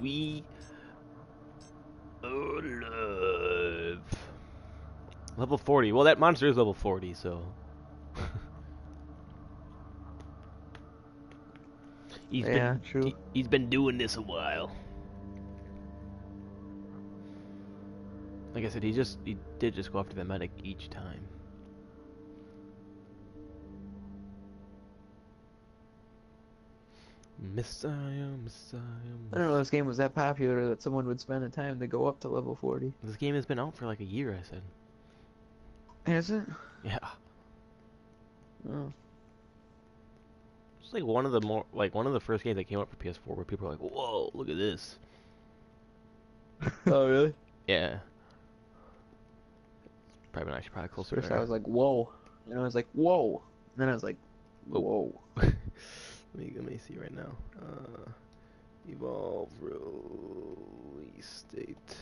We are alive. Level 40. Well, that monster is level 40, so. he's Yeah, been, true. He, he's been doing this a while. Like I said, he just he did just go after the medic each time. Messiah, Messiah. I don't know this game was that popular that someone would spend the time to go up to level 40. This game has been out for like a year, I said. Is it? Yeah. Oh. It's like one of the more like one of the first games that came out for PS4 where people are like, "Whoa, look at this." oh, really? Yeah. Probably not. actually probably closer. First. I was like, whoa. And I was like, whoa. And then I was like, whoa. Let me let me see right now. Uh, Evolve release date.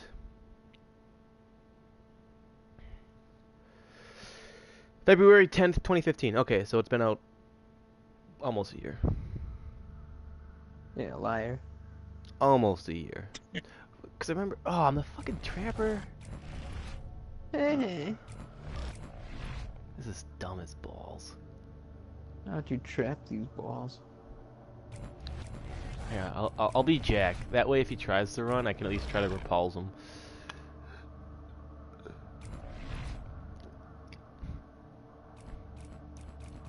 February 10th, 2015. Okay, so it's been out almost a year. Yeah, liar. Almost a year. Cause I remember, oh, I'm the fucking trapper. Hey. This is dumb as balls. How'd you trap these balls? Yeah, I'll, I'll, be Jack. That way, if he tries to run, I can at least try to repulse him.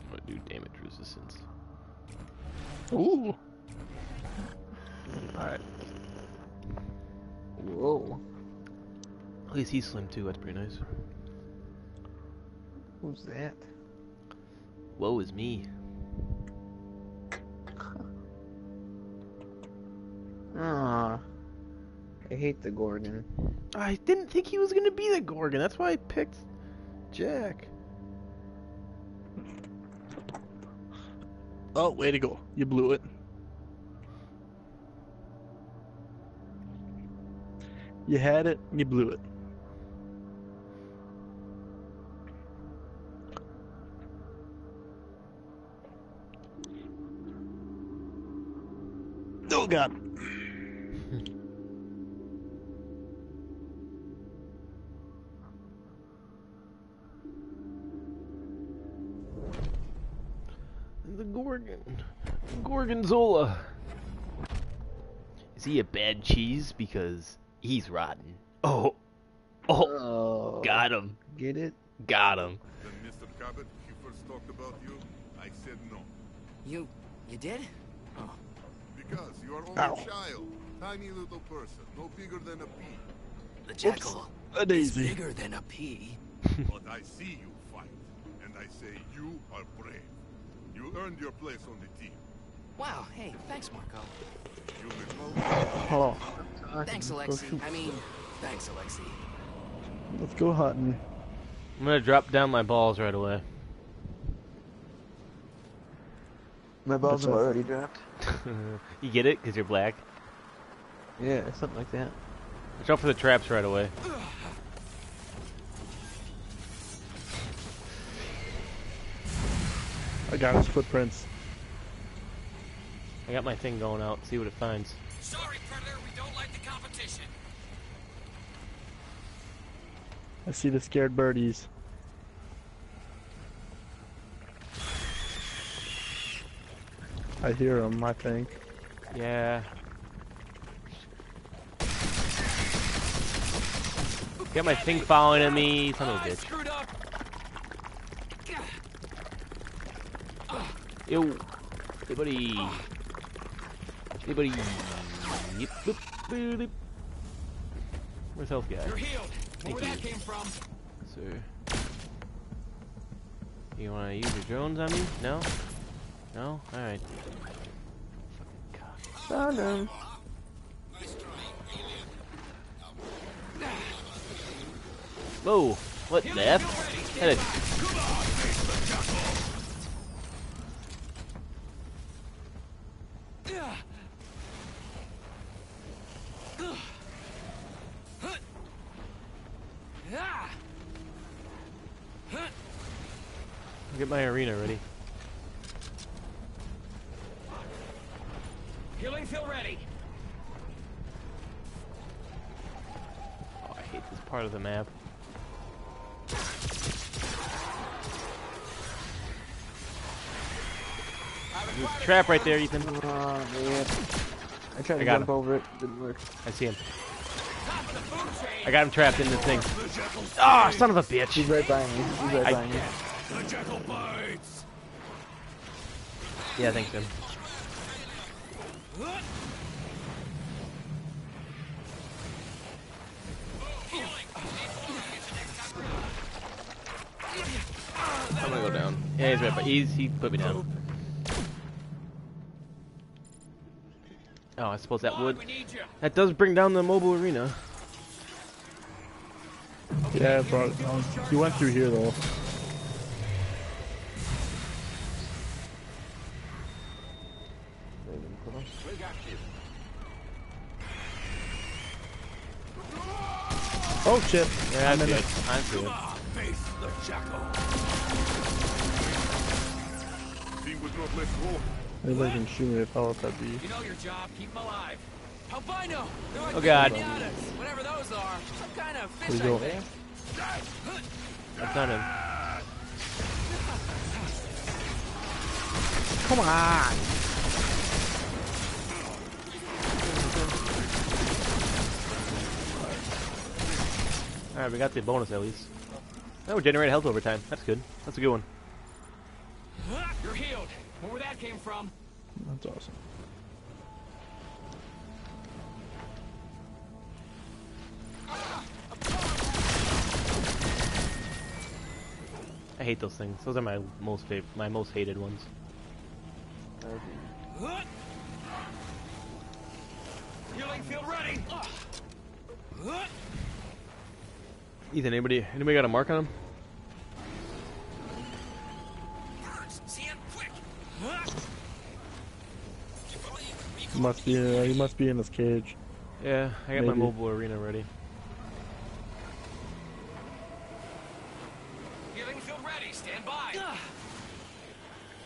I'm gonna do damage resistance. Ooh. Alright. Whoa. At least he's slim too, that's pretty nice. Who's that? Woe is me. Ah. I hate the Gorgon. I didn't think he was gonna be the Gorgon, that's why I picked Jack. Oh, way to go. You blew it. You had it, and you blew it. Oh, God. Gorgonzola. Is he a bad cheese? Because he's rotten. Oh. Oh. Oh. Got him. Get it? Got him. When Mr. Cabot, he first talked about you, I said no. You... you did? Oh. Because you are only Ow. a child. Tiny little person, no bigger than a pea. The jackal A is daisy. bigger than a pea. but I see you fight, and I say you are brave. You earned your place on the team. Wow, hey, thanks, Markov. You will Hello. Thanks, Alexi. I mean, thanks, Alexi. Let's go hunting. I'm gonna drop down my balls right away. My balls are already dropped. you get it? Because you're black? Yeah, something like that. Watch out for the traps right away. I got his footprints. I got my thing going out. See what it finds. Sorry, Predator, we don't like the competition. I see the scared birdies. I hear them, I think. Yeah. Got my thing following at me, son of a I bitch. screwed up. Yo. Hey, buddy. Ah. Hey, buddy. Yep, boop, boop, boop. Where's health guy? You're healed. Thank Where you. that came from? Sir. You wanna use your drones on me? No? No? Alright. Found ah, him. Whoa! What the F? Had get my arena ready. Healing field ready. Oh, I hate this part of the map. There's a trap right there, Ethan. Oh, I tried I to jump him. over it, didn't work. I see him. I got him trapped in this thing. Ah, oh, son of a bitch. He's right me. He's right I, behind me. The jackal bites! Yeah, thanks, Jim. I'm gonna go down. Yeah, he's right, but he's he put me down. Oh, I suppose that would. We need you. That does bring down the mobile arena. Yeah, bro. Um, you went through here though. We got you. Oh shit. Yeah, I I'm in see it. it. I see it. Face the jackal! Team would not let go. Anybody can shoot me if I let that be. You know your job. Keep 'em alive. Albino. They're like Oh, God. pinatas, Whatever those are. Some kind of fish, I go? think. That's not him. Come on. Alright, we got the bonus at least. Oh, we generate health over time. That's good. That's a good one. You're healed. Where that came from? That's awesome. I hate those things. Those are my most favorite, my most hated ones. Healing field ready. Ethan, anybody, anybody got a mark on him? Birds, see it quick. He must be. Uh, he must be in his cage. Yeah, I got my mobile arena ready. Healing field ready. Stand by.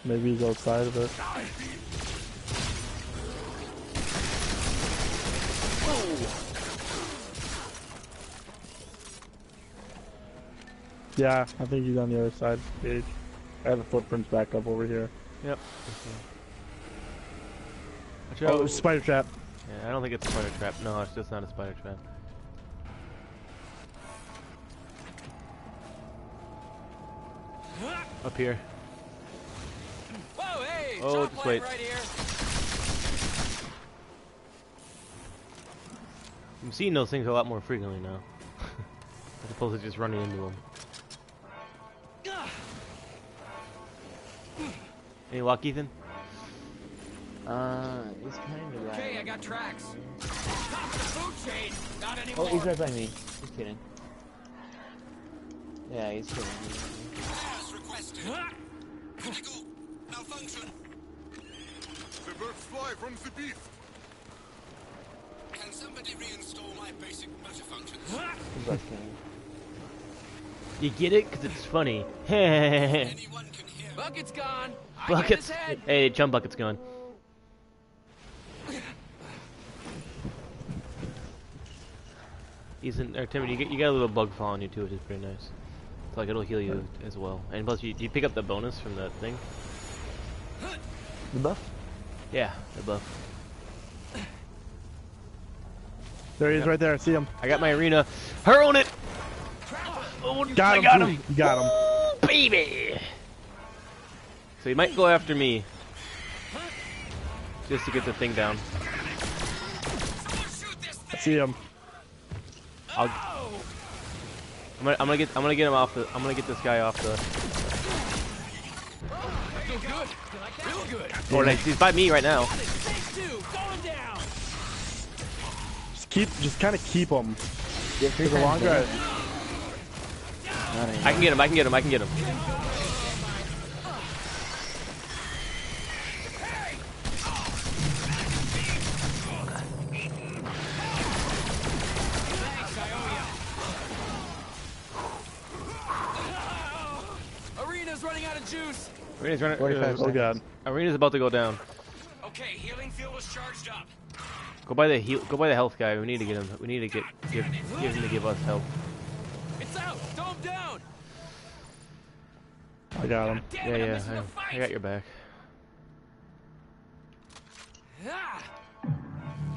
Maybe he's outside of it. Yeah, I think he's on the other side of the cage. I have the footprints back up over here. Yep. Watch Oh, spider trap. Yeah, I don't think it's a spider trap. No, it's just not a spider trap. Up here. Whoa, hey. Oh, just wait. right here. I'm seeing those things a lot more frequently now. As opposed to just running into them. Any luck, Ethan? Uh, it's kind of right. Okay, I got tracks. Top of the food chain. Not Oh, he's right by me. He's kidding. Yeah, he's kidding. As requested. Critical malfunction. The birds fly from the beast! Can somebody reinstall my basic motor functions? He's. You get it? Because it's funny. Anyone can hear. Bucket's gone. Buckets. Hey, chum bucket's gone. Ethan, or Timmy, you, get, you got a little bug following you too, which is pretty nice. It's like it'll heal you as well. And plus, you, you pick up the bonus from that thing? The buff? Yeah, the buff. There he is, right there. I see him. I got my arena. Her on it! Oh, Got I him. got him! You got him. Ooh, baby! So he might go after me. Just to get the thing down. Shoot I see him. I'll. I'm gonna, I'm gonna get, I'm gonna get him off the, I'm gonna get this guy off the. Feel good. You like that? Real good. Or like, he's by me right now. Got it. Take two. Going down. Just keep. Just kind of keep him. Yeah, three For the longer. Now. I, Not anymore. I can get him, I can get him, I can get him. Thanks, I. Arena's running out of juice. Arena's running. 45 uh, oh god. Arena's about to go down. Okay, healing field is charged up. Go by the heal, go by the health guy. We need to get him. We need to get give, give him to give us help. Lights out! Dome down! I got him. Damn Yeah, yeah, I! I got your back.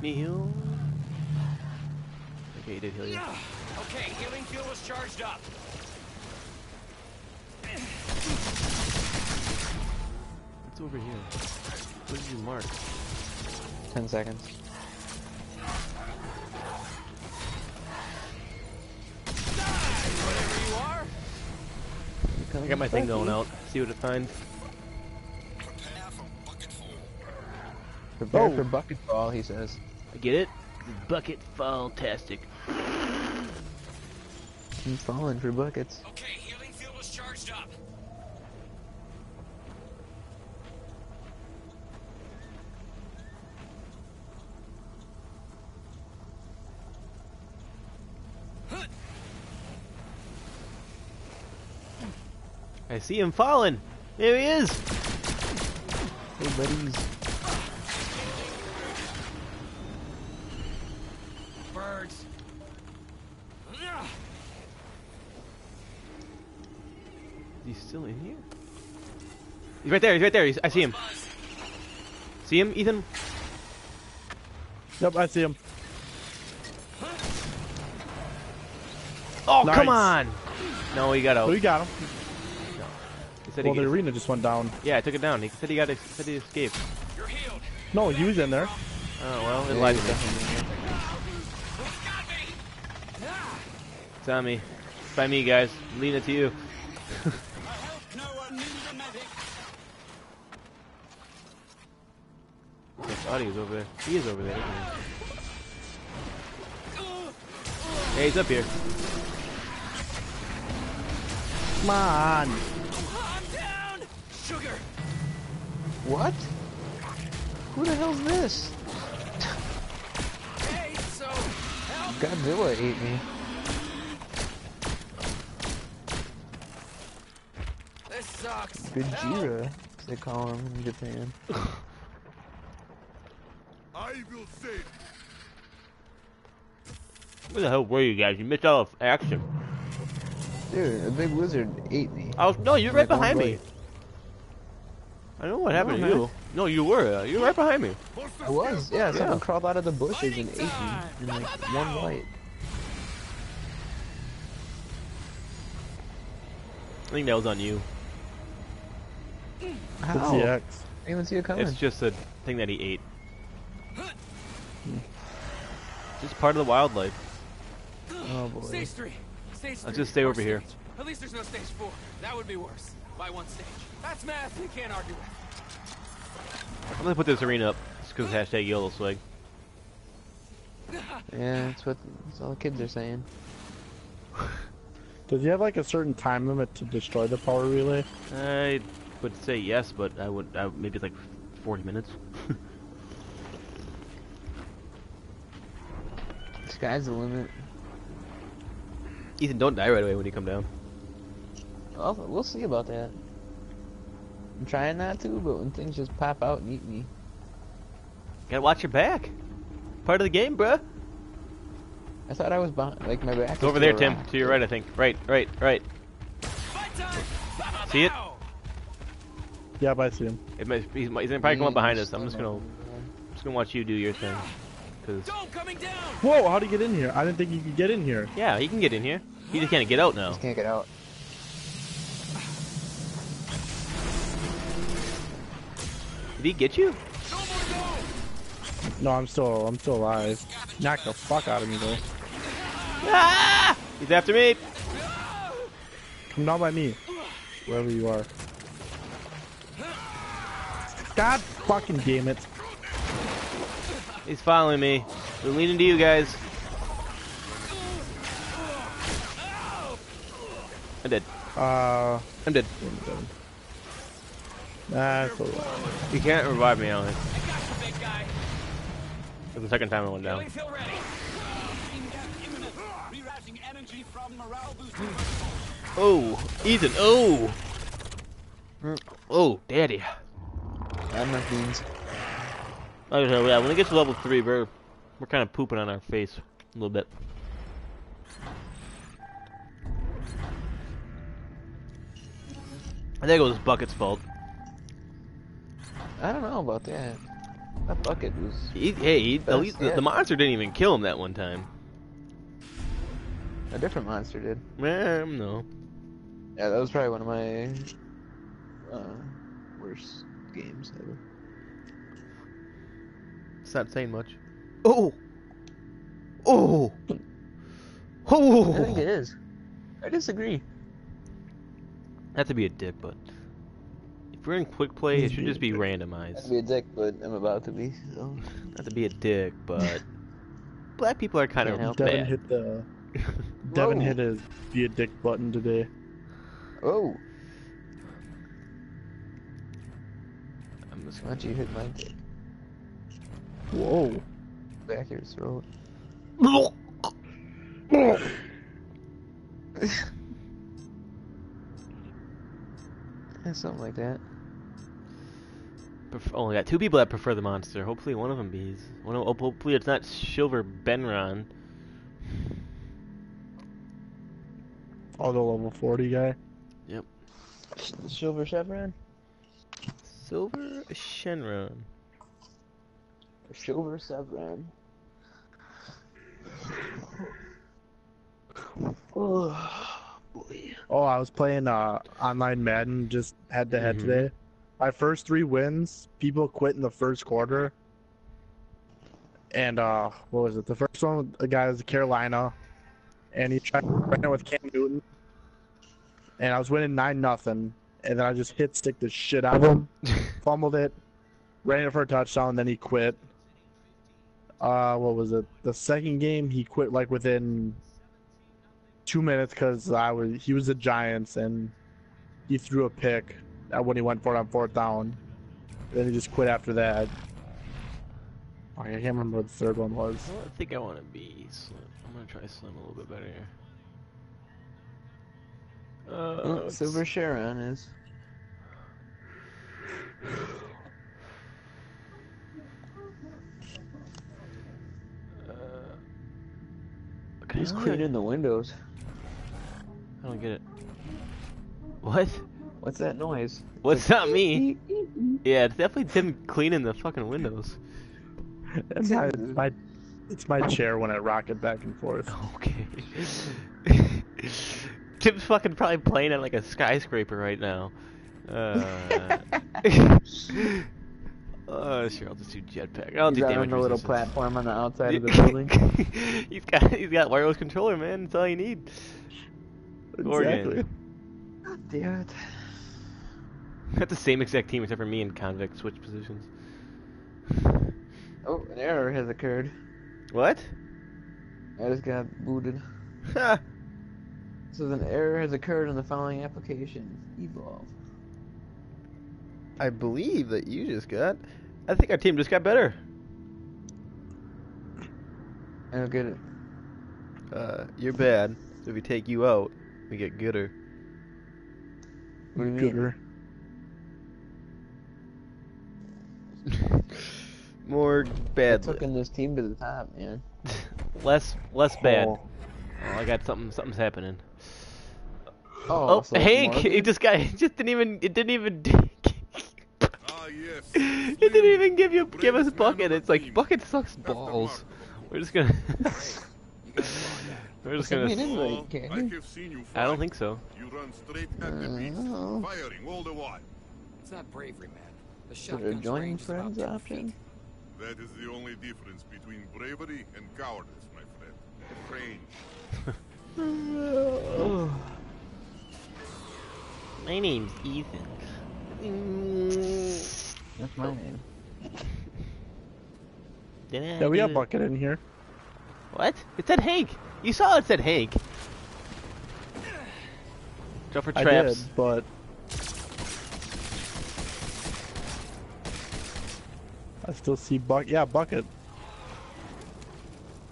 Me heal. Okay, he did heal you. Okay, healing fuel is charged up. What's over here? What did you mark? Ten seconds. Whatever you are. I got my thing going out. See what it finds. Prepare for Oh. for bucket fall, he says. I get it? Bucket fall tastic. I'm falling for buckets. Okay, healing fuel is charged up. I see him falling. There he is. Hey, buddies. Birds. Ah! Is he still in here? He's right there. He's right there. He's, I see him. See him, Ethan? Yep, I see him. Oh, Nice. come on! No, he got out. We got him. He said Well, he the arena just went down. Yeah, I took it down. He said he got. He said he escaped. You're healed. No, he was in there. Oh well, it Yeah, lied he's to me. definitely in here. Got me. Ah! It's on me. It's by me, guys. I'm leaving it to you. No one needs a medic. I thought he was over there. He is over there. Isn't he? Hey, he's up here. Come on. What? Who the hell's this? Hey, so. Godzilla ate me. This sucks. Gojira, as they call him in Japan. I will save Where the hell were you guys? You missed all of action. Dude, a big lizard ate me. I was no, you're right Like behind me. bite. I don't know what happened No, to man. you. No, you were. Uh, you were right behind me. I was, yeah, someone Yeah. crawled out of the bushes and ate me in like one bite. I think that was on you. It's How? the I X. didn't even see it coming. It's just a thing that he ate. Just part of the wildlife. Oh boy. Stage three. Stage three. Let's just stay Or over here. At least there's no stage four. That would be worse. By one stage. That's math. You can't argue with. I'm gonna put this arena up just because hashtag yellow swag. Yeah, that's what that's all the kids are saying. Does he have like a certain time limit to destroy the power relay? I would say yes, but I would I, would- maybe it's like 40 minutes. Sky's the limit. Ethan, don't die right away when you come down. Well, we'll see about that. I'm trying not to, but when things just pop out and eat me. Gotta watch your back. Part of the game, bruh. I thought I was behind, like my back. It's over there, the Tim. rock. To your right, I think. Right, right, right. Fight time. Pow, pow, See it? pow. Yep, I see him. It might, he's, he's probably coming behind us. I'm just gonna, just gonna watch you do your thing. Cause Dome coming down. Whoa, how'd he get in here? I didn't think he could get in here. yeah, he can get in here. He just can't get out now. Just can't get out. Did he get you? No more dome. No, I'm still, I'm still alive. Knock the fuck out of me though. Ah! He's after me. Come down by me, wherever you are. God fucking damn it! He's following me. We're leaning to you guys. I'm dead. Uh, I'm dead. That's You a. You can't revive me, Alan. For the second time I went down. Oh, Ethan. Oh. Oh, daddy. I'm not beans. Okay, so yeah, when it gets to level 3, we're, we're kind of pooping on our face a little bit. I think it was Bucket's fault. I don't know about that. That bucket was. He, hey, he, at least the, the monster didn't even kill him that one time. A different monster did. Eh, no. Yeah, that was probably one of my uh, worst games ever. It's not saying much. Oh! Oh! Oh! I think it is. I disagree. Not to be a dick, but if we're in quick play, it should just be randomized. I'd randomized. be a dick, but I'm about to be. So. Not to be a dick, but black people are kind Can't of Devin bad. hit the Devin Whoa. hit his be a dick button today. Oh, I'm just why don't you hit my dick Whoa. back your throat? Yeah, something like that. Pref- only got two people that prefer the monster. Hopefully, one of them bees. One of, hopefully, it's not Silver Benron. Oh, the level 40 guy. Yep. silver chevron? Silver Shenron. Silver chevron. Oh, boy. Oh, I was playing uh online Madden just head to head Mhm. today. My first three wins, people quit in the first quarter. And uh what was it? The first one the guy was Carolina and he tried to with Cam Newton. And I was winning nine nothing. And then I just hit stick the shit out of him. fumbled it, ran it for a touchdown, then he quit. Uh, what was it? The second game he quit like within two minutes because I was he was the Giants and he threw a pick when he went for it on fourth down. Then he just quit after that. Oh, I can't remember what the third one was. Well, I think I want to be Slim. I'm gonna try Slim a little bit better here. Uh, Oh, silver chevron is. Uh, He's cleaning the windows. I don't get it. What? What's that noise? What's not me? Yeah, it's definitely Tim cleaning the fucking windows. It's my, it's my it's my chair when I rock it back and forth. Okay. Tim's fucking probably playing at like a skyscraper right now. Uh, oh, sure, I'll just do jetpack. I'll He's do out damage on the little resistance. platform on the outside of the building. he's got he's got wireless controller, man. That's all you need. Oregon. Exactly. Damn it. Got the same exact team except for me and Convict switch positions. Oh, an error has occurred. What? I just got booted. Ha! Says an error has occurred in the following application. Evolve. I believe that you just got. I think our team just got better. I don't get it. Uh, you're bad. So if we take you out, we get gooder. What do you mean? More They're bad. taking this team to the top, man. less less bad. Oh, Oh, I got something. Something's happening. Oh, Oh, so Hank! Morgan? He just got. He just didn't even. It didn't even. Ah, yes. it didn't even give you give us bucket. It's like bucket sucks balls. We're just gonna. We're just Send me an gonna. invite, I Candy. have seen you fight. I don't think so. You run straight at the beast, firing all the while. It's not bravery, man. The Is it a shotgun's joining range is about friends 10 option? feet. That is the only difference between bravery and cowardice, my friend. Range. My name's Ethan. That's my name. Did yeah, we have got bucket in here. What? It said Hank. You saw it said Hank. Go for traps. I traps. did, but I still see bucket. Yeah, bucket.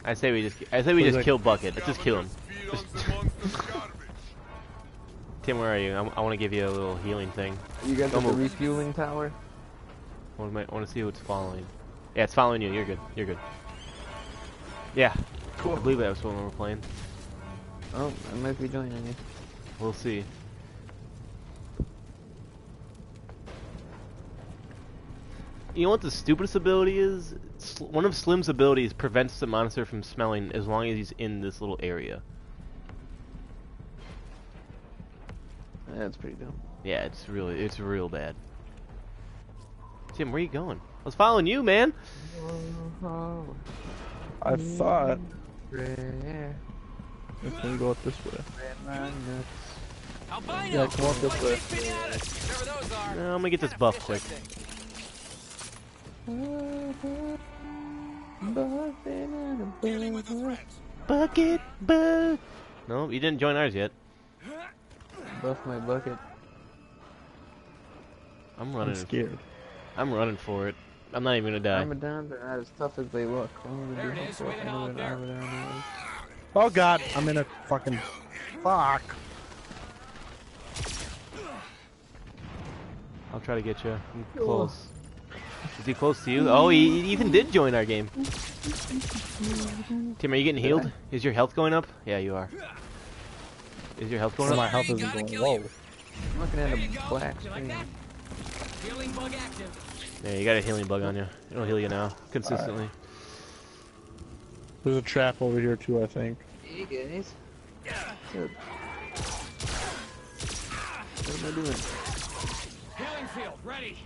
I say we just. I say we What is just it? kill Bucket. Let's just kill him. Feed on the monster's garbage. Tim, where are you? I, want to give you a little healing thing. You got the refueling tower? I want to see who it's following. Yeah, it's following you. You're good. You're good. Yeah. Cool. I believe that was when we were playing. Oh, I might be joining you. We'll see. You know what the stupidest ability is? One of Slim's abilities prevents the monster from smelling as long as he's in this little area. That's pretty dumb. Yeah, it's really, it's real bad. Tim, where are you going? I was following you, man. I thought Rare, it's gonna go up this way. Albino! Yeah, come on this way. Big pinatas, whatever those are. No, I'm gonna get this buff quick. Bucket, bug. No, you didn't join ours yet. Buff my bucket. I'm I'm running. scared. I'm running for it. I'm not even gonna die. Armadons are not as tough as they look. Only There do it is, helpful waiting out under there. Armadon is. Oh god, I'm in a fucking fuck. I'll try to get you. I'm close. Is he close to you? Oh, he, he even did join our game. Tim, are you getting healed? Is your health going up? Yeah, you are. Is your health going up? my health isn't going kill low. you. I'm looking at There you a black You screen. Healing bug active. Yeah, you got a healing bug on you. It'll heal you now, consistently. There's a trap over here too, I think. Hey guys. Good. What am I doing? Healing field, ready.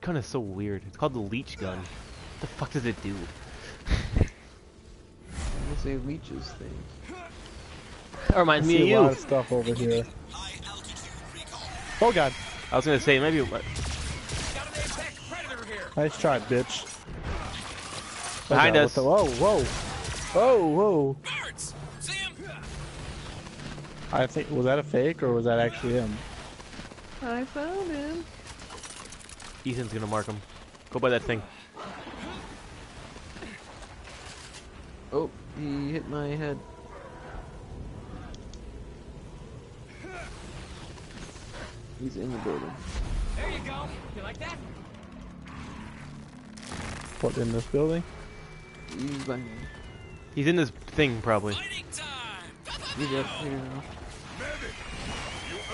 It's kind of so weird. It's called the leech gun. What the fuck does it do? I'm gonna say leeches thing. That I reminds me see of a lot you. of stuff over here. High altitude recon. Oh god, I was gonna say maybe. Got an apex predator here. nice try, bitch. Oh Behind god, us. what the- whoa, whoa, whoa, whoa. Birds! I think was that a fake or was that actually him? I found him. Ethan's gonna mark him. Go by that thing. Oh, he hit my head. He's in the building. There you go. You like that? What in this building? He's behind me. He's in this thing probably. Fighting time! He's up here now.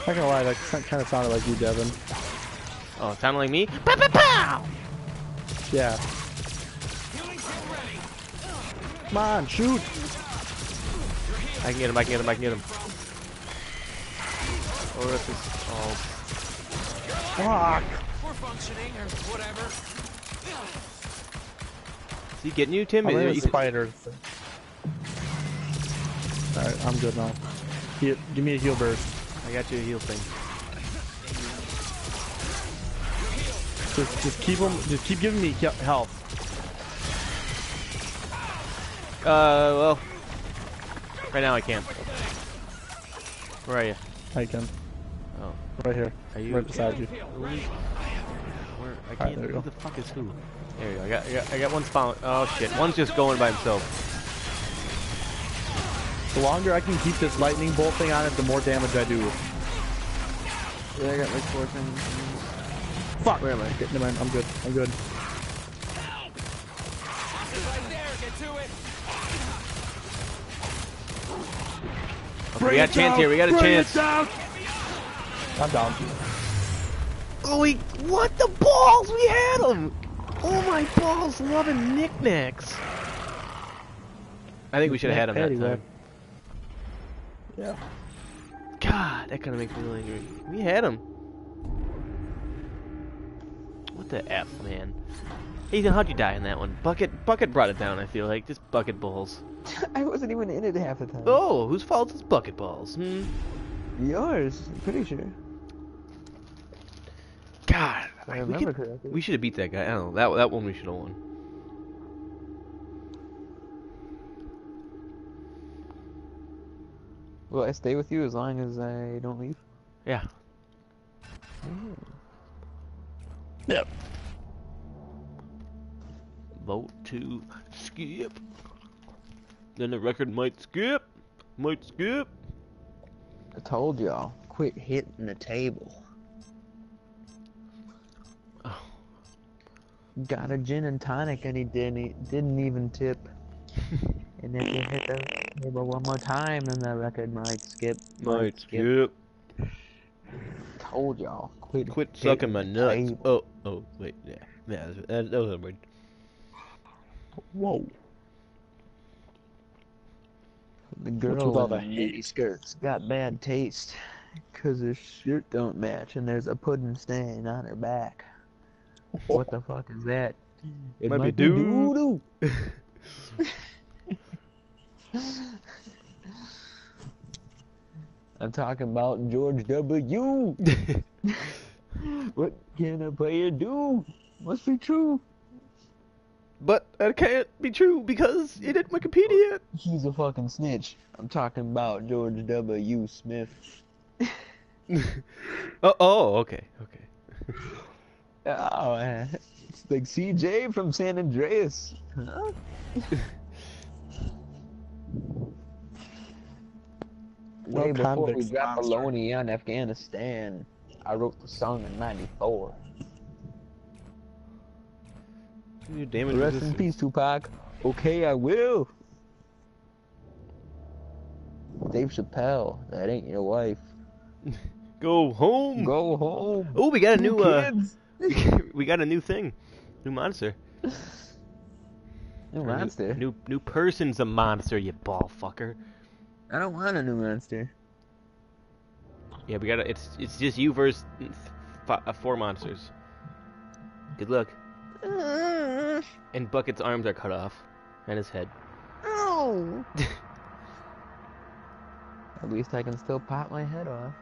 Not gonna lie, that kind of sounded like you, Devin. Oh, sounded like me. Pow, pow, pow! Yeah. Healing field ready. Come on, shoot. I can get him. I can get him. I can get him. Oh, this is all. Fuck. Functioning or whatever. Is he getting you, Tim? I'm in a spider. Alright, I'm good now. He- give me a heal burst. I got you a heal thing. Just, just keep them. Just keep giving me he- health. Uh, well, right now I can't. Where are you? I can. Oh, Right here. are you? Right beside you. Where? I Alright, can't. there you who go. the fuck is who? There you go. I got. I got. I got one spawn. Oh shit. One's just going by himself. The longer I can keep this lightning bolt thing on it, the more damage I do. Yeah, I got like four things. Fuck. Where am I? Okay, never mind. I'm good. I'm good. It's right there. Get to it. Okay, we got a chance here. We got a chance. I'm down. Oh, we. What the balls? We had him. Oh my balls, loving knickknacks. I think we should have had him that Patty time. Yeah. God, that kind of makes me really angry. We had him. What the f, man? Ethan, how'd you die in that one? Bucket, bucket brought it down. I feel like just bucket balls. I wasn't even in it half the time. Oh, whose fault is bucket balls? Hmm. Yours, I'm pretty sure. God, I we, remember could- we should have beat that guy. I don't know. That that one we should have won. Will I stay with you as long as I don't leave? Yeah. Yep. Vote to skip. Then the record might skip. Might skip. I told y'all, quit hitting the table. Oh. Got a gin and tonic and he didn't, he didn't even tip. and if you hit the table one more time, then the record might skip. Might skip. Told y'all, Quit, Quit sucking my nuts. I- Oh, oh, wait, yeah, yeah, that, that was a word. Whoa. The What's girl with all the the mini skirts got bad taste because her shirt don't match and there's a pudding stain on her back. What the fuck is that? It Might be doo. doo-doo. I'm talking about George W. what can a player do? Must be true. but that can't be true because it ain't Wikipedia. He's a fucking snitch. I'm talking about George W. Smith. oh, oh, okay, okay. Oh, uh, it's like CJ from San Andreas. Huh? Way before we got dropped monster. Baloney on Afghanistan, I wrote the song in '94. You damage Rest in peace, Tupac. Okay, I will. Dave Chappelle, that ain't your wife. Go home. Go home. Oh, we got a new Two uh, we got a new thing, new monster. New Or monster. New new person's a monster, you ball fucker. I don't want a new monster. Yeah, we gotta. It's it's just you versus f- four monsters. Good luck. And Bucket's arms are cut off, and his head. Oh. At least I can still pop my head off.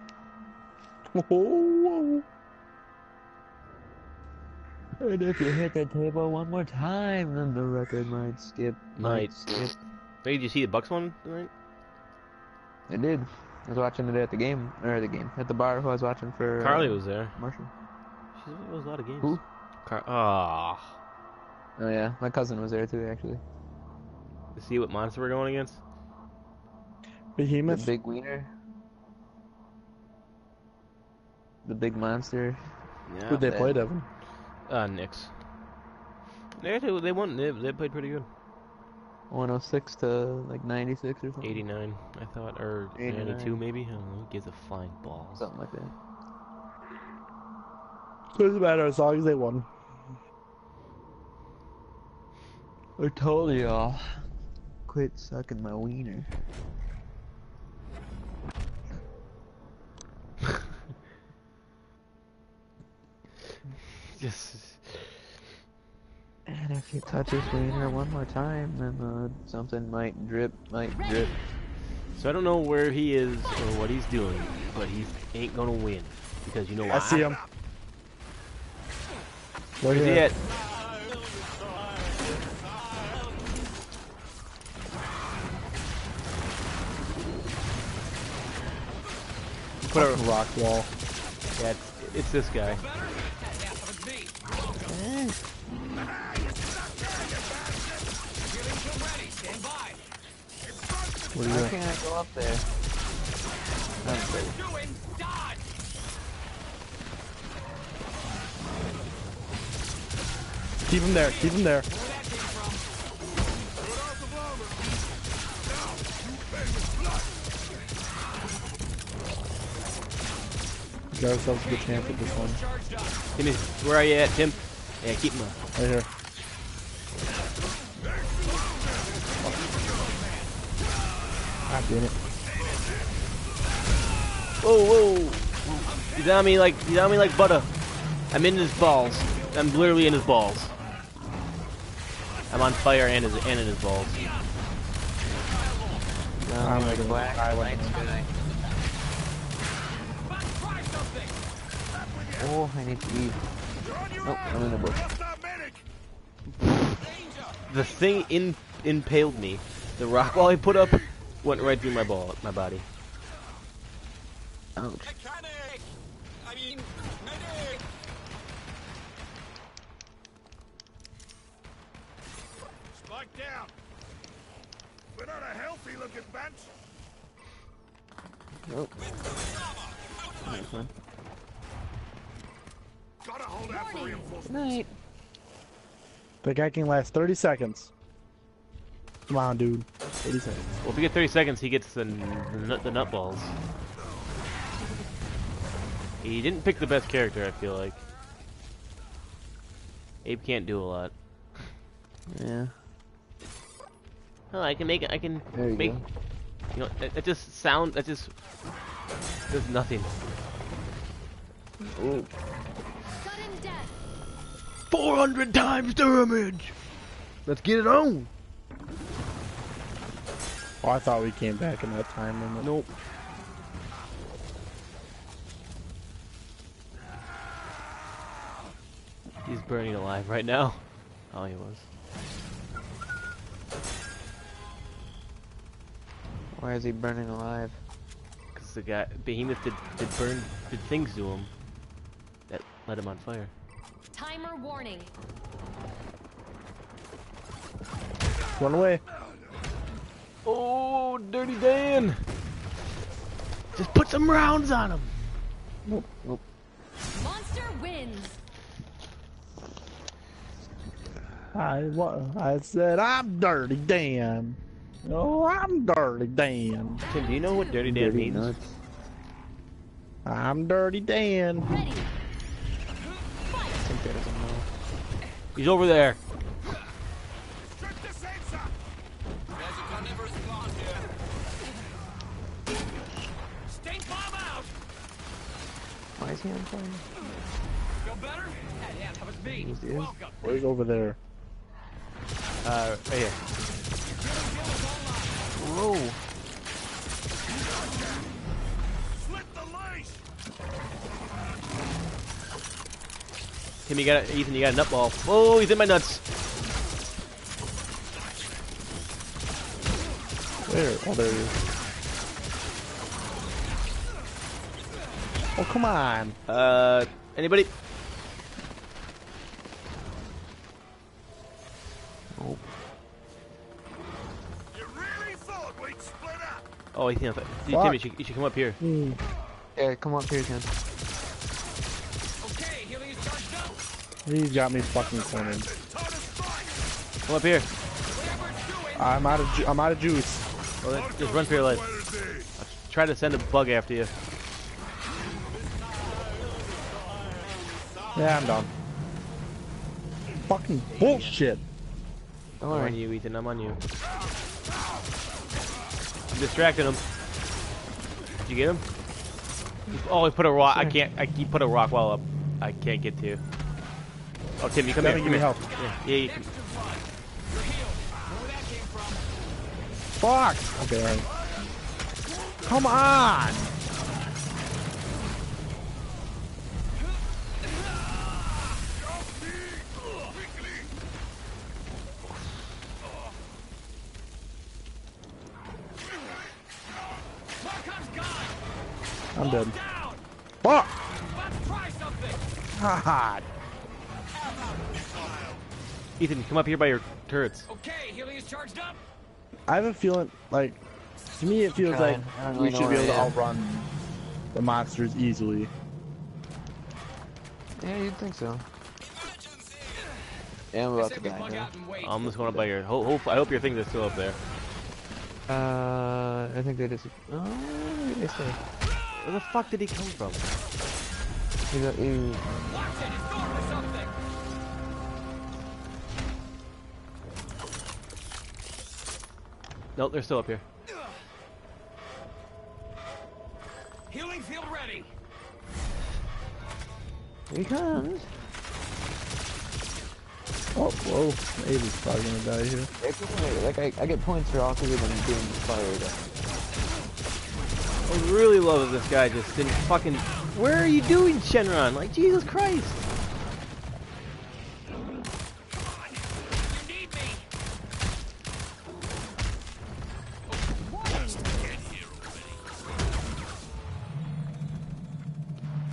Whoa. And if you hit the table one more time, then the record might skip. Might. skip. Hey, did you see the Bucks one tonight? It did. I was watching it at the game, or the game at the bar. Who I was watching for? uh, Carly was there. Marshall. She was a lot of games. Who? Car- ah. Oh yeah, my cousin was there too, actually. To see what monster we're going against? Behemoth? The Behemoth. big wiener. The big monster. Yeah. Who'd they that- play, Devin? Uh, Knicks. They actually, they won. They, they played pretty good. 106 to like 96 or something. 89, I thought, or 89. 92 maybe. I don't know. Who gives a flying balls? Something like that. Doesn't matter as long as they won. I told y'all. Quit sucking my wiener. Just. And if you touch his wiener one more time, then uh, something might drip, might drip. So I don't know where he is or what he's doing, but he ain't gonna win because you know what? I see him. Where's he here. at? Put a rock wall. yeah, it's, it's this guy. What are you Why can't I go up there? I'm safe. Keep him there. Keep him there. We got ourselves a good chance at this one. Timmy, where are you at, Tim? Yeah, keep him up. Right here. God damn it. Whoa, whoa! He's on me like he's on me like butter. I'm in his balls. I'm literally in his balls. I'm on fire and his and in his balls. Down I'm like gonna black die light with him. sky. Oh, I need to leave. Nope, oh, I'm in the bush. The thing in impaled me. The rock wall I put up went right through my ball, my body. Ouch. Mechanic! I mean, medic! Spike down. We're not a healthy looking bunch. Oh. Nope. Nice one. Gotta hold out for reinforcements. Night. The guy can last 30 seconds. Come on, dude. 30 seconds. Well, if we get 30 seconds, he gets the, n- the nut the nut balls. He didn't pick the best character, I feel like. Abe can't do a lot. Yeah. Oh, I can make it. I can There you make. go. You know, that, that just sound. That just does nothing. Ooh. 400 times damage. Let's get it on. Oh, I thought we came back in that time limit. Nope. He's burning alive right now. Oh, he was. Why is he burning alive? Because the guy, Behemoth did, did burn, did things to him that let him on fire. Timer warning. Run away. Oh, Dirty Dan! Just put some rounds on him! Nope. Nope. Monster wins. I what? I said I'm dirty Dan. Oh, I'm dirty Dan. Tim, do you know what Dirty Dan Dirty means? nuts. I'm dirty Dan. Ready. I think doesn't know. He's over there. Strip the sensor! There's a carnivorous plant here. Stink bomb out! Why is he? Feel better? Yeah, yeah, that was me. Yes, it is. Welcome. Where's over there? Uh, right here. Whoa. Slit the lace! Tim, you got a, Ethan, you got a nutball. Oh, he's in my nuts. Where? Oh, there he is. Oh, come on. Uh, anybody? Nope. You really thought we'd split up? Oh, Ethan, I thought- Tim, Fuck. you should, you should come up here. Hmm. Yeah, come up here, Tim. Okay, healing is charged up. He's got me fucking cornered. Time to strike! Come up here. Whatever it's doing. I'm out of ju- I'm out of juice. Oh, then just run for your life. I'll Try to send a bug after you. Yeah, I'm done. Fucking bullshit. Don't I'm on you, Ethan. I'm on you. I'm distracting him. Did you get him? Oh, he put a rock. I can't. I he put a rock wall up. I can't get to you. Oh, Tim, you come Gotta here. give me help. Yeah, yeah, you can. Extra blood. You're healed. Where that came from? Fuck. Okay, alright. Come on. I'm dead. Down. Fuck. Let's try something. God. Ethan, come up here by your turrets. Okay, healing is charged up. I have a feeling like to me it feels like Trying. We should be able to outrun the monsters easily. Yeah, you'd think so. Emergency! Yeah, I'm about to die bug now. out and wait. I'm just going up by your. Ho hope, I hope your things are still up there. Uh, I think they just. Oh, they stay. Where the fuck did he come from? You got you. Watch it. It's going for something. Nope, they're still up here. Healing field ready. Here he comes. Oh, whoa. Ava's probably gonna die here. Like I, I get points for all three of them being fired. I really love if this guy just didn't fucking. Where are you doing, Shenron? Like Jesus Christ!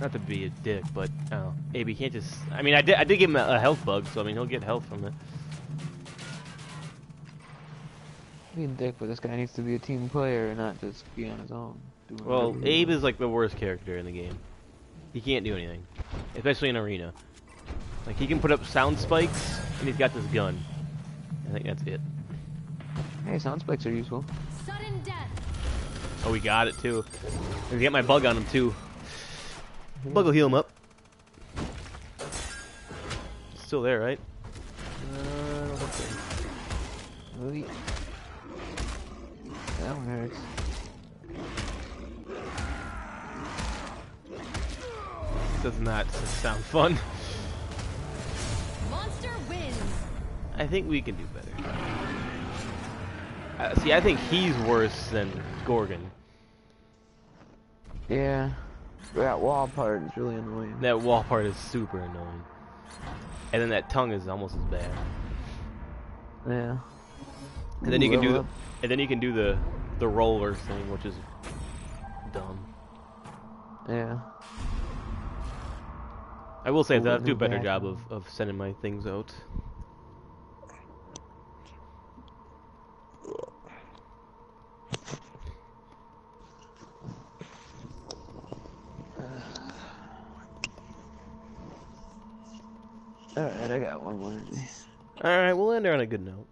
Not to be a dick, but oh, Abe, can't just. I mean, I did. I did give him a, a health bug, so I mean, he'll get health from it. Being a dick, but this guy needs to be a team player and not just be on his own. Doing Well, Abe is like the worst character in the game. He can't do anything, especially in arena. Like he can put up sound spikes, and he's got this gun. I think that's it. Hey, sound spikes are useful. Sudden death. Oh, we got it too. I got my bug on him too. Bug will heal him up. Still there, right? Uh, I don't think so. Ooh. That one hurts. Does not sound fun. Monster wins. I think we can do better. Uh, see, I think he's worse than Gorgon. Yeah. That wall part is really annoying. That wall part is super annoying. And then that tongue is almost as bad. Yeah. And then you can do, the, and then you can do the, the roller thing, which is dumb. Yeah. I will say that I do a better job of, of sending my things out. Alright, I got one more. Alright, we'll end there on a good note.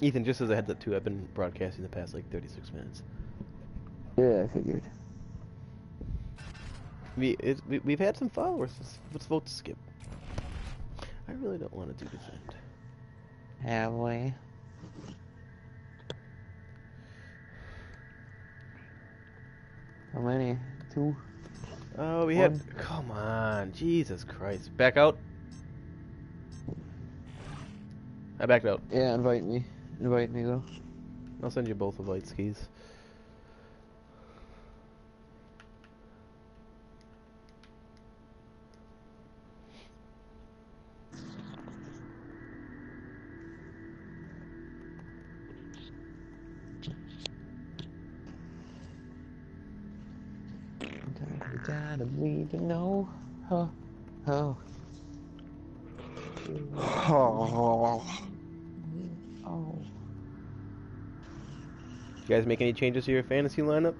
Ethan, just as a heads up too, I've been broadcasting the past like 36 minutes. Yeah, I figured. We, it, we we've had some followers. Let's, let's vote to skip. I really don't want to do defend. Have we? How many? Two? Oh, we One. have. Come on, Jesus Christ! Back out. I backed out. Yeah, invite me. Invite me though. I'll send you both of light skis. Make any changes to your fantasy lineup?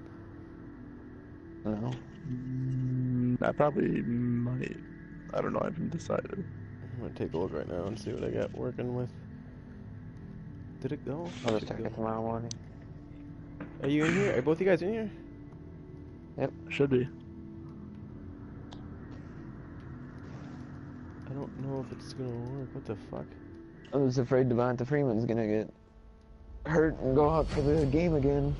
No. Mm, I probably might. I don't know. I haven't decided. I'm gonna take a look right now and see what I got working with. Did it go? I'll just it check go? it tomorrow morning. Are you in here? Are both you guys in here? Yep. Should be. I don't know if it's gonna work. What the fuck? I was afraid Devonta Freeman's gonna get hurt and go out for the game again.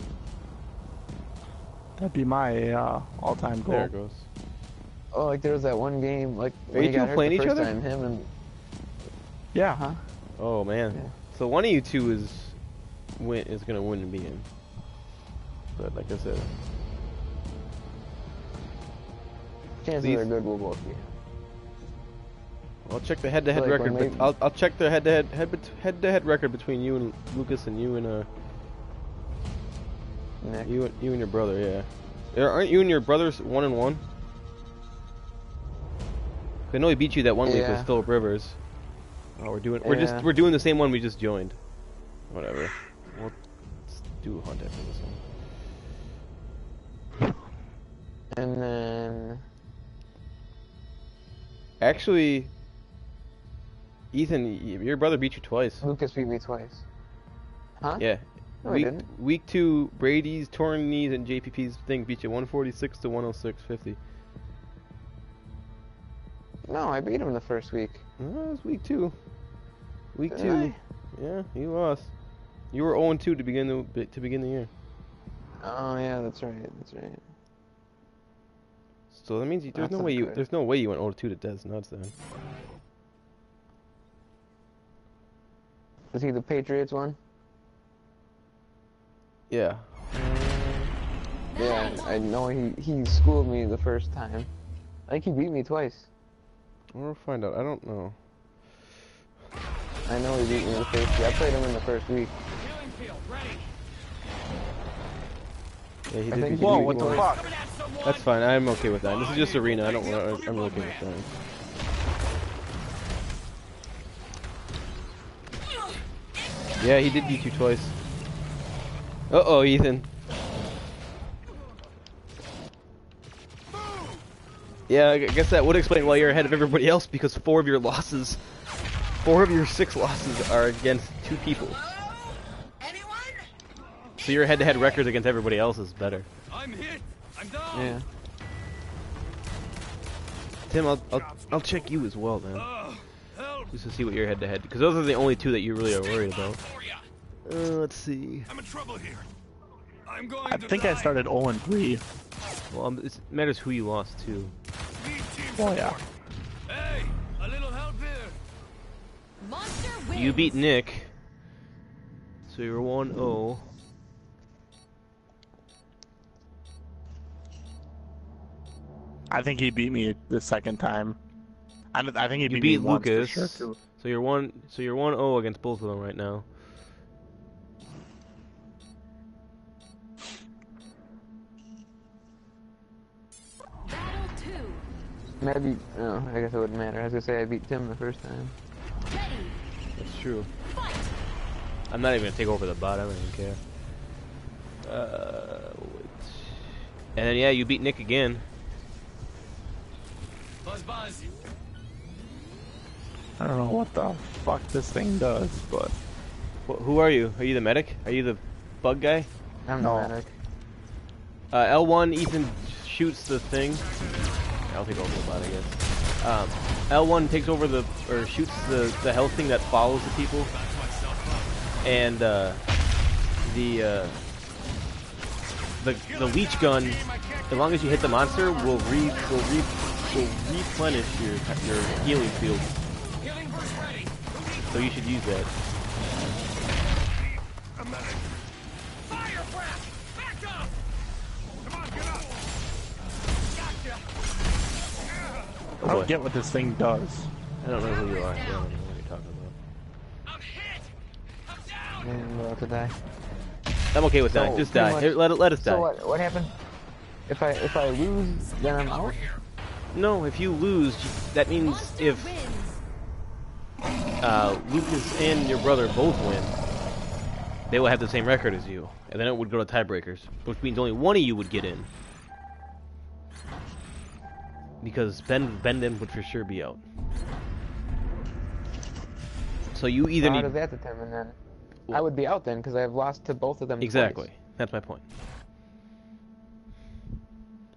That'd be my uh, all-time goal. There it goes. Oh, like there was that one game, like Are when you he two playing each other? time, him and Yeah. huh? Oh man. Yeah. So one of you two is win is gonna win and be in. But like I said, Chances These- are good we'll both be. I'll check the head-to-head Like record. I'll I'll check the head-to-head head head-to-head record between you and Lucas and you and uh Nick. you and you and your brother. Yeah. Yeah, Aren't you and your brothers one and one? I know he beat you that one week with Philip Rivers. Oh, we're doing we're just we're doing the same one we just joined. Whatever. We'll let's do a hunt after this one. And then Actually, Ethan, your brother beat you twice. Lucas beat me twice. Huh? Yeah. No, week, didn't. week two, Brady's torn knees and JPP's thing beat you 146 to 106.50. No, I beat him the first week. Oh, it was week two. Week Did two. I? Yeah, you lost. You were 0 2 to begin the to begin the year. Oh yeah, that's right. That's right. So that means you, there's That's no way you there's no way you went 0 2 to Des Nuts then. Was he the Patriots one? Yeah. Mm, yeah, I know he he schooled me the first time. I think he beat me twice. We'll find out. I don't know. I know he beat me the first week. I played him in the first week. Killing field, ready. Yeah, he I did think beat Whoa, what the fuck? Coming at someone. That's fine. I'm okay with that. This is just arena. I don't want. I'm looking at that. Yeah, he did beat you twice. Uh oh, Ethan. Yeah, I guess that would explain why you're ahead of everybody else because four of your losses, four of your six losses are against two people. So your head-to-head record against everybody else is better. I'm hit. I'm down. Yeah. Tim, I'll, I'll I'll check you as well then! Just to see what you're head to head. Because those are the only two that you really are worried about. For ya. Uh, let's see. I'm in trouble here. I'm going I to think die. I started 0 and 3. Well, um, it matters who you lost to. Oh, yeah. Hey, a little help here. Monster wins. You beat Nick, so you're 1 0. I think he beat me the second time. I, don't- I think he You beat, beat me once Lucas, sure, so you're one. So you're one 0 against both of them right now. Battle two. Maybe. No, I guess it wouldn't matter. I was gonna say I beat Tim the first time. Ready. That's true. Fight. I'm not even gonna take over the bot. I don't even care. Uh, wait. and then yeah, you beat Nick again. Buzz, buzz. I don't know what the fuck this thing does, but Wh- who are you? Are you the medic? Are you the bug guy? I'm No. the medic. Uh, L1, Ethan shoots the thing. I'll take over the bot, I guess. Um, L1 takes over the, or shoots the, the health thing that follows the people. And, uh, the, uh, the, the leech gun, as long as you hit the monster, will re, will re, will replenish your, your healing field. Healing burst ready. So you should use that. Fire breath. Back up. Come on, get up! Gotcha. Oh I don't get what this thing does. I don't know who you are. I don't know what you're talking about. I'm hit. I'm down. I'm about to die. I'm okay with dying. So, Just die. Here, let it, let us die. So what? What happened? If I if I lose, then I'm out. No, if you lose, that means if wins. Uh, Lucas and your brother both win, they will have the same record as you, and then it would go to tiebreakers, which means only one of you would get in. Because Ben Benden would for sure be out. So you either How need does that determine then? I would be out then because I've lost to both of them. exactly. twice. That's my point.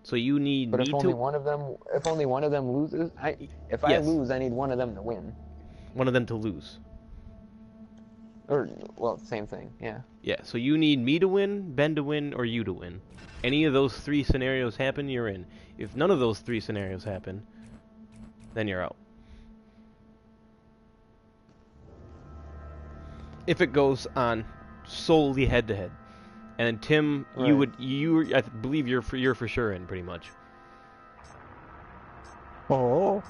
So you need But me if only to one of them, if only one of them loses, I if I lose, I need one of them to win. One of them to lose. Or well, same thing. Yeah. Yeah, so you need me to win, Ben to win, or you to win. Any of those three scenarios happen, you're in. If none of those three scenarios happen, then you're out. If it goes on solely head to head, and then Tim, you would you I believe you're for you're for sure in pretty much. Oh,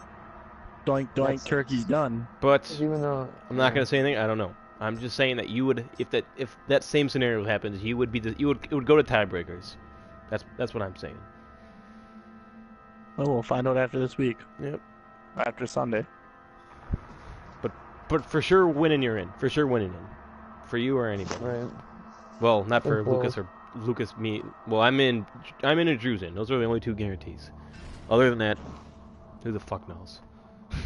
doink doink, That's- turkey's done. But Even though I'm not yeah. gonna say anything. I don't know. I'm just saying that you would, if that if that same scenario happens, you would be the, you would it would go to tiebreakers. That's that's what I'm saying. Well, we'll find out after this week, Yep. after Sunday. But but for sure, winning you're in. For sure, winning in. For you or anybody. Right. Well, not for Well- Lucas or Lucas me. Well, I'm in. I'm in and Drew's in. Those are the only two guarantees. Other than that, who the fuck knows?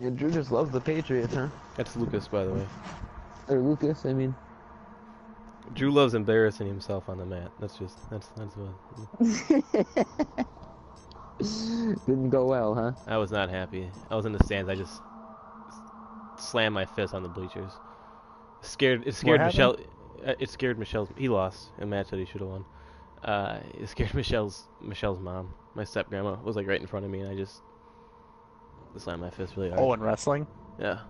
Yeah, Drew just loves the Patriots, huh? That's Lucas, by the way. Or Lucas, I mean. Drew loves embarrassing himself on the mat. That's just that's that's what. Didn't go well, huh? I was not happy. I was in the stands. I just slammed my fist on the bleachers. Scared. It scared? Michelle. uh, It scared Michelle's. He lost a match that he should have won. Uh, it scared Michelle's Michelle's mom. My step grandma was like right in front of me, and I just slammed my fist really hard. Oh, and wrestling. yeah.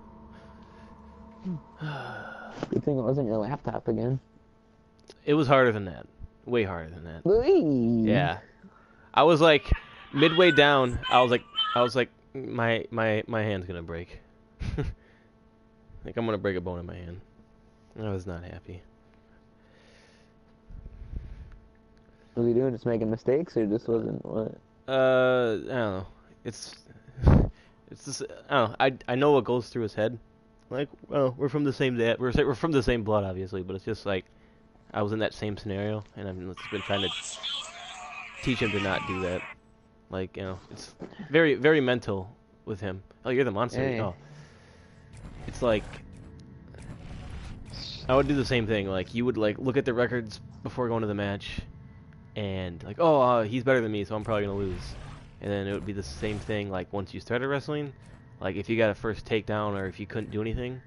Good thing it wasn't your laptop again. It was harder than that. Way harder than that. Whee! Yeah. I was like midway down. I was like, I was like, my my my hand's gonna break. like I'm gonna break a bone in my hand. I was not happy. Was he doing just making mistakes or just wasn't what? Uh, I don't know. It's it's just I don't know. I I know what goes through his head. Like, well, we're from the same dad. We're we're from the same blood, obviously, but it's just like I was in that same scenario, and I've just been trying to teach him to not do that. Like, you know, it's very very mental with him. Oh, you're the monster. Hey. Oh, it's like I would do the same thing. Like, you would like look at the records before going to the match, and like, oh, uh, he's better than me, so I'm probably gonna lose. And then it would be the same thing like once you started wrestling, like if you got a first takedown or if you couldn't do anything,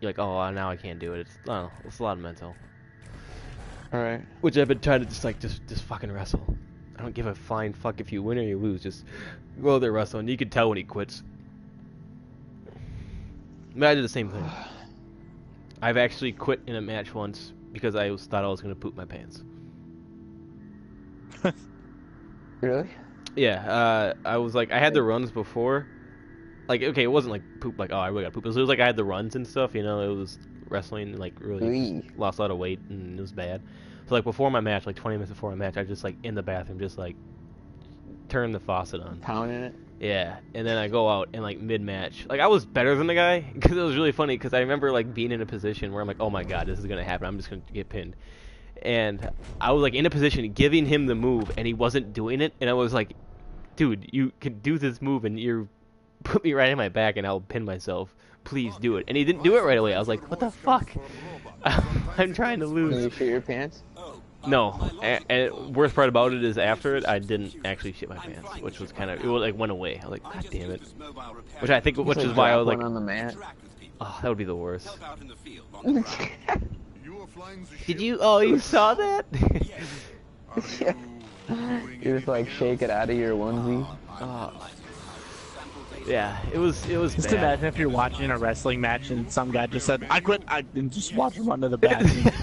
you're like, oh, now I can't do it. It's I know, it's a lot of mental. Alright. Which I've been trying to just like just just fucking wrestle. I don't give a flying fuck if you win or you lose. Just go there wrestle, and you can tell when he quits. I, mean, I did the same thing. I've actually quit in a match once because I was, thought I was gonna poop my pants. Really? Yeah, uh, I was like, I had the runs before. Like, okay, it wasn't like poop, like, oh, I really got poop. It was, it was like I had the runs and stuff, you know, it was wrestling, like, really lost a lot of weight and it was bad. So, like, before my match, like 20 minutes before my match, I just, like, in the bathroom, just, like, turn the faucet on. Pounding it? Yeah, and then I go out and, like, mid match. Like, I was better than the guy because it was really funny because I remember, like, being in a position where I'm like, oh my god, this is going to happen. I'm just going to get pinned. And I was, like, in a position giving him the move and he wasn't doing it. And I was like, dude, you can do this move and you're put me right in my back and I'll pin myself. Please do it. And he didn't do it right away. I was like, what the fuck? I'm trying to Can lose. you shit your pants? No, and, and worst part about it is after it, I didn't actually shit my pants, which was kind of it was like went away. I was like, god damn it. Which I think, which is why I was like, on the mat. oh, that would be the worst. Did you? Oh, you saw that? Yeah. you doing just like shake it out of your onesie. oh. oh yeah, it was it was Just bad. imagine if you're watching a wrestling match and some guy just said, "I quit," I and just watch him run to the bathroom.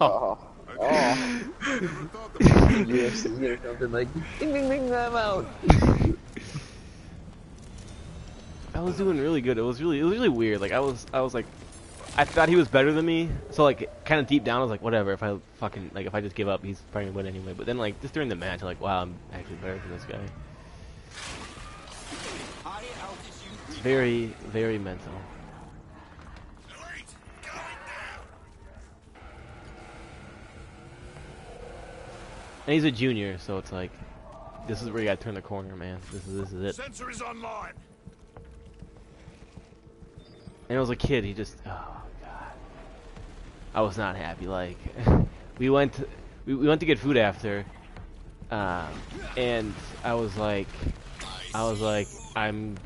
Oh. Oh. Thought about UFC or something like, ding ding ding, I'm out. I was doing really good. It was really it was really weird. Like I was I was like I thought he was better than me. So like kind of deep down I was like whatever. If I fucking like if I just give up, he's probably gonna win anyway. But then like just during the match, I'm like wow, I'm actually better than this guy. It's very very mental. And he's a junior, so it's like this is where you gotta turn the corner, man. This is this is it. Sensor is online. And as a kid, he just, oh god, I was not happy. Like, we went, we, we went to get food after, um, and I was like, I was like, I'm.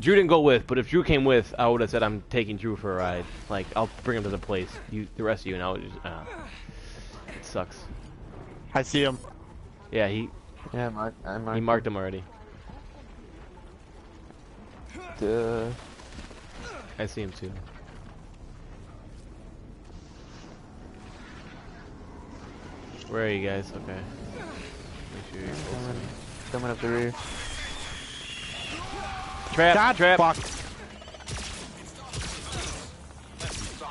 Drew didn't go with, but if Drew came with, I would have said I'm taking Drew for a ride. Like, I'll bring him to the place. You, the rest of you, and I would just, uh, it sucks. I see him. Yeah, he Yeah, Mark, I marked. he marked him already. Duh. I see him too. Where are you guys? Okay. Make sure you're Coming, coming up the rear. Trap! God, trap! fuck.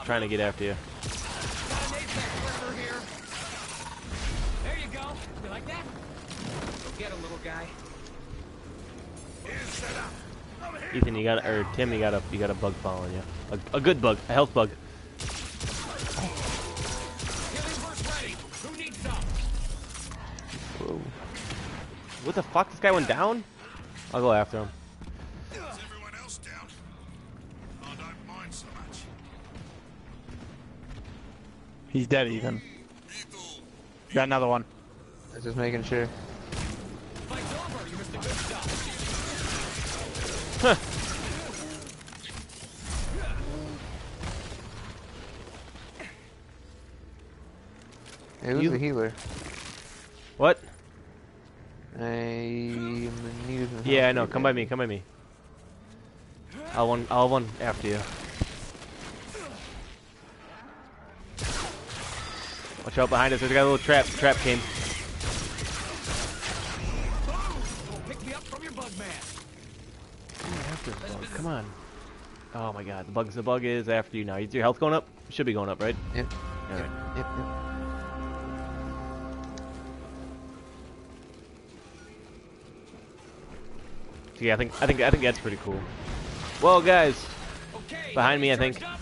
Trying to get after you. Got an apex predator here. There you go. You like that? Go get a little guy. Ethan, you got or Tim, you got a you got a bug following you. A, a good bug, a health bug. Healing burst ready. Who needs some? Whoa. What the fuck? This guy went down? I'll go after him. Is everyone else down? I don't mind so. He's dead, Ethan. Got another one. I was just making sure. Hey, who's You- the healer? What? I need some Yeah, I know. Come by me. Come by me. I'll one. I'll one after you. Watch out behind us. There's guy. A little trap. Trap came. Pick me up from your bug man. After the bug. Come on. Oh my god. The bug's the bug is after you now. Is your health going up? Should be going up, right? Yep. All right. Yep, yep. So yeah, I think I think I think that's pretty cool. Well, guys, Okay. Behind me, I charged think. Up.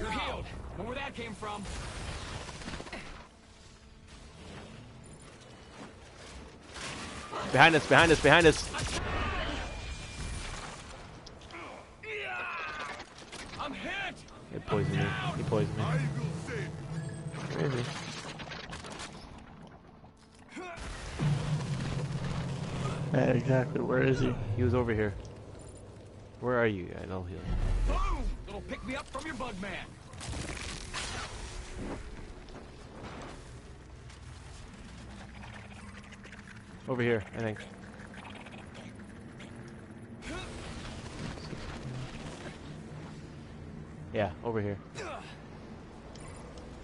You're healed. Wonder where that came from. behind us, behind us, behind us. poisoned me. He poisoned me. Crazy. Exactly. Where is he? He was over here. Where are you guys? I'll heal. Boom! Pick me up from your bug man. Over here, I think. Yeah, over here.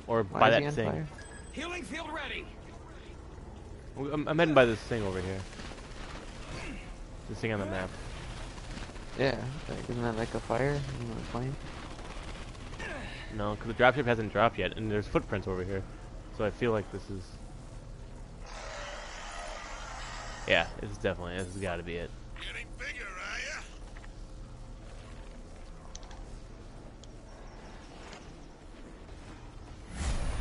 Or Why by that thing. fire? Healing field ready. I'm, I'm heading by this thing over here. This thing on the map. Yeah, like, isn't that like a fire? Isn't that a flame? No, because the dropship hasn't dropped yet, and there's footprints over here. So I feel like this is... Yeah, this is definitely, this has got to be it. Getting bigger, are ya?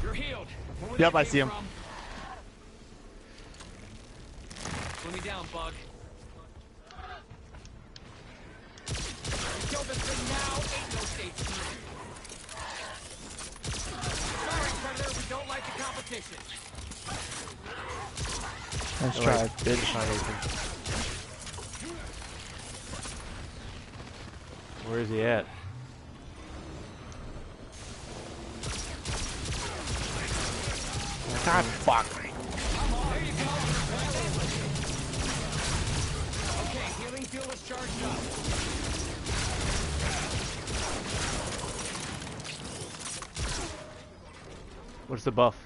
You're healed. Where Yep, I see him. from. Put me down, bug. Kill this thing now. Ain't no safe. Sorry, Predator. We don't like the competition. Nice try, I did find anything. Where is he at? God, fuck. There you. Okay, healing field is charged up. What's the buff?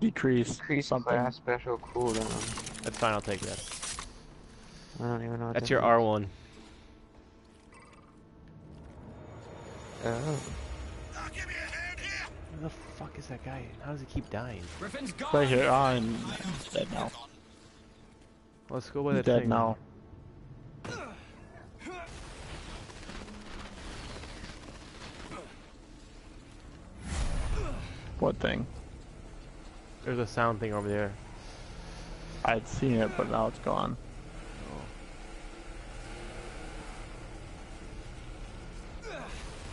Decrease. Increase something. class special cooldown. That's fine, I'll take that. I don't even know what That's that your means. R1. Oh. oh I'll give you a hand here. Where the fuck is that guy? How does he keep dying? Griffin's gone. Right here. Oh, and he's dead now. Let's go by the that dead thing. now. What thing? There's a sound thing over there. I'd seen it, but now it's gone.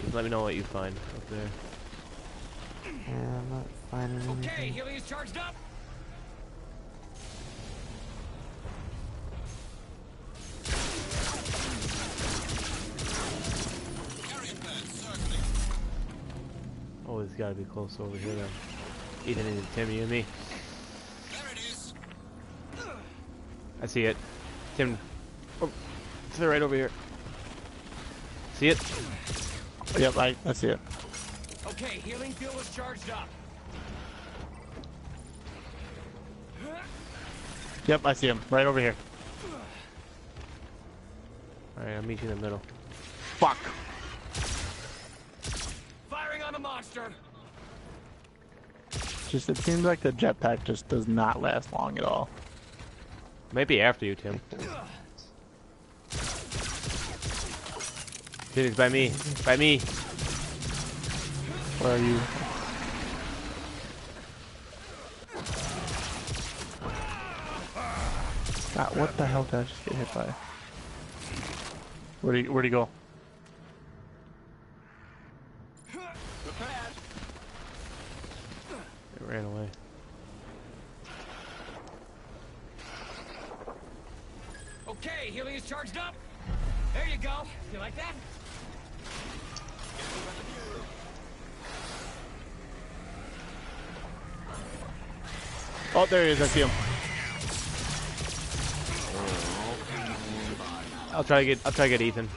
Just let me know what you find up there. Yeah, I'm not finding Okay, anything. healing is charged up. Oh, it's gotta be close over here then. Ethan and Tim, you and me. There it is. I see it. Tim. Oh, it's right over here. See it? Yep, I, I see it. Okay, healing field is charged up. Yep, I see him. Right over here. Alright, I'll meet you in the middle. Fuck. Firing on the monster. Just it seems like the jetpack just does not last long at all. Maybe after you, Tim. Dude, it's by me. By me. Where are you? God, what the hell did I just get hit by? Where'd he, where'd he go? It ran away. Okay, healing is charged up. There you go. You like that? Oh, there he is. I see him. I'll try to get I'll try to get Ethan.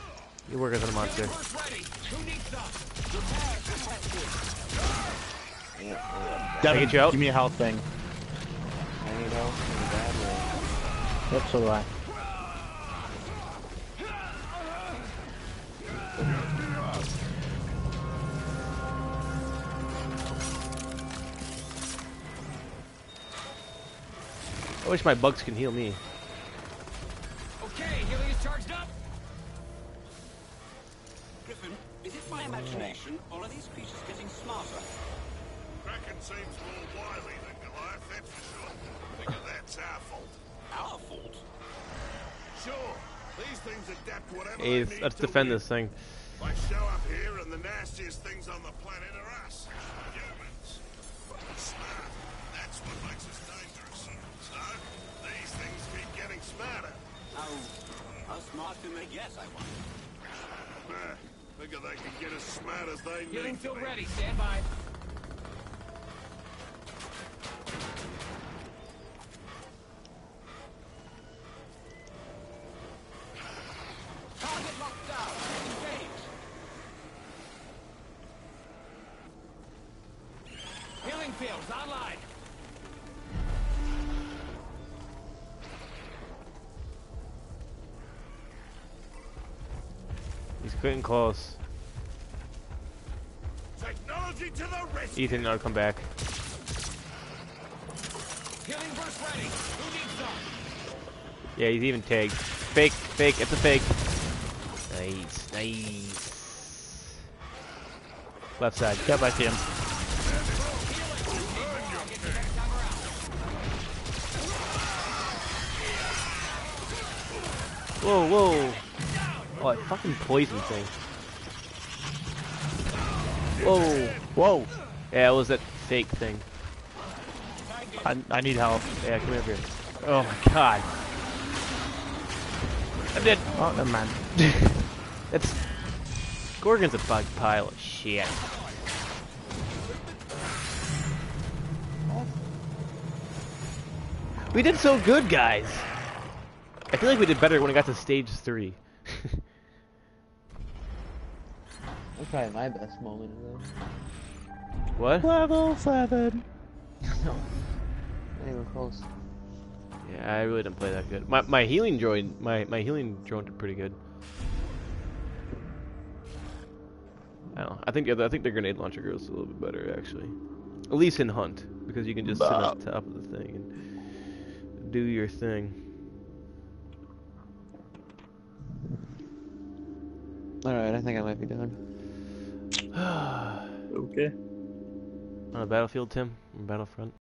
You work as a monster. First ready. Who needs some? Devin, get you out? give me a health thing. I need help bad. Yep, so do I. I wish my bugs can heal me. Okay, healing is charged up. Griffin, is it my imagination, or are these creatures getting smarter? Kraken seems more wily than Goliath, that's for sure. Figure that's our fault. Our fault? Sure, these things adapt whatever Hey, they need let's to defend win. this thing. Smart can I wonder? Ah, figure they can get as smart as they Healing need be. ready. Stand by. Target locked down. Engage. Healing fields online. Getting close. Technology to the rescue. Ethan, I'll come back. Healing burst ready. Who needs some? Yeah, he's even tagged. Fake, fake, it's a fake. Nice, nice. Left side. I see him. Whoa, whoa. Oh, a fucking poison thing. Whoa. Whoa. Yeah, it was that fake thing. I, I need help. Yeah, come over here. Oh my god. I'm dead. Oh, no man. It's Gorgon's a bug pile of shit. We did so good, guys! I feel like we did better when we got to stage 3. Probably my best moment of this. what? Level 7. no. Not even close. Yeah, I really didn't play that good. My my healing drone, my my healing drone did pretty good. I don't know. I think the other, I think the grenade launcher goes a little bit better actually. At least in hunt because you can just sit on top of the thing and do your thing. Alright, I think I might be done. Okay. On a battlefield, Tim? On Battlefront?